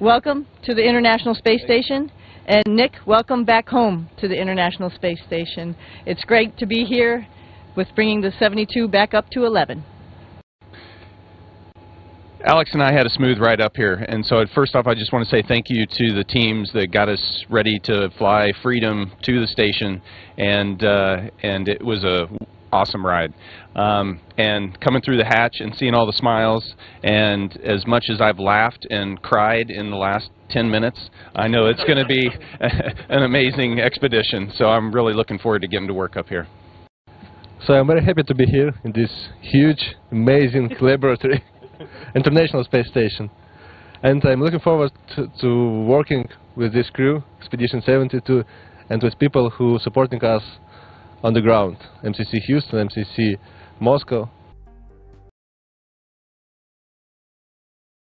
welcome to the International Space Station. And Nick, welcome back home to the International Space Station. It's great to be here with bringing the 72 back up to 11. Alex and I had a smooth ride up here, and so first off, I just want to say thank you to the teams that got us ready to fly Freedom to the station, and uh, and it was a awesome ride. Um, and coming through the hatch and seeing all the smiles, and as much as I've laughed and cried in the last 10 minutes, I know it's going to be an amazing expedition. So I'm really looking forward to getting to work up here. So I'm very happy to be here in this huge, amazing laboratory, International Space Station. And I'm looking forward to, to, working with this crew, Expedition 72, and with people who are supporting us on the ground, MCC Houston, MCC Moscow,